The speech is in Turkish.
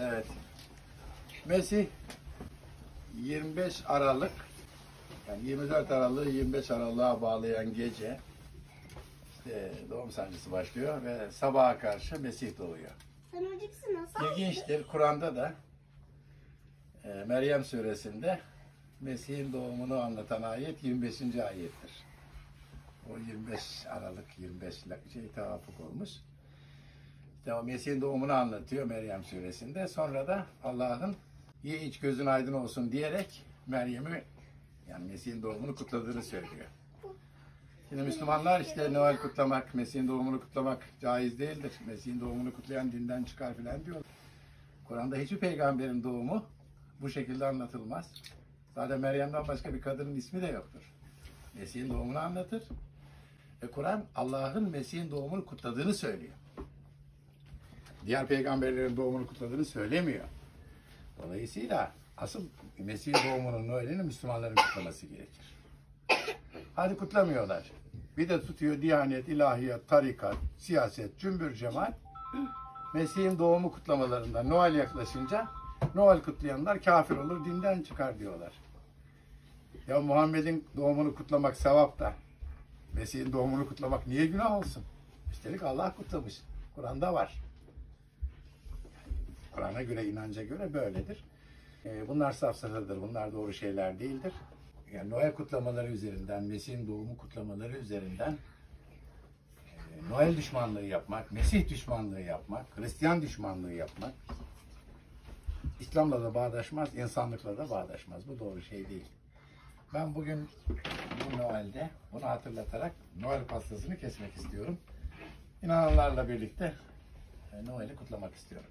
Evet. Mesih 25 Aralık yani 24 Aralık'ı 25 Aralık'a bağlayan gece işte doğum sancısı başlıyor ve sabaha karşı Mesih doğuyor. Sen öleceksin nasıl? İlginçtir. Kur'an'da da e, Meryem suresinde Mesih'in doğumunu anlatan ayet 25. ayettir. O 25 Aralık 25 ile şey tevafuk olmuş. İşte Mesih'in doğumunu anlatıyor Meryem suresinde. Sonra da Allah'ın ye iç gözün aydın olsun diyerek Meryem'i yani Mesih'in doğumunu kutladığını söylüyor. Şimdi Müslümanlar işte Noel kutlamak, Mesih'in doğumunu kutlamak caiz değildir. Mesih'in doğumunu kutlayan dinden çıkar filan diyor. Kur'an'da hiçbir peygamberin doğumu bu şekilde anlatılmaz. Zaten Meryem'den başka bir kadının ismi de yoktur. Mesih'in doğumunu anlatır. Ve Kur'an Allah'ın Mesih'in doğumunu kutladığını söylüyor. Diğer peygamberlerin doğumunu kutladığını söylemiyor. Dolayısıyla asıl Mesih'in doğumunun Noel'ini Müslümanların kutlaması gerekir. Hadi kutlamıyorlar. Bir de tutuyor Diyanet, ilahiyat, tarikat, siyaset, cümbür cemaat. Mesih'in doğumu kutlamalarında Noel yaklaşınca Noel kutlayanlar kafir olur, dinden çıkar diyorlar. Ya Muhammed'in doğumunu kutlamak sevap da Mesih'in doğumunu kutlamak niye günah olsun? Üstelik Allah kutlamış. Kur'an'da var. Kur'an'a göre, inanca göre böyledir. Ee, Bunlar safsatadır, bunlar doğru şeyler değildir. Yani Noel kutlamaları üzerinden, Mesih'in doğumu kutlamaları üzerinden e, Noel düşmanlığı yapmak, Mesih düşmanlığı yapmak, Hristiyan düşmanlığı yapmak İslam'la da bağdaşmaz, insanlıkla da bağdaşmaz. Bu doğru şey değil. Ben bugün bu Noel'de bunu hatırlatarak Noel pastasını kesmek istiyorum. İnananlarla birlikte e, Noel'i kutlamak istiyorum.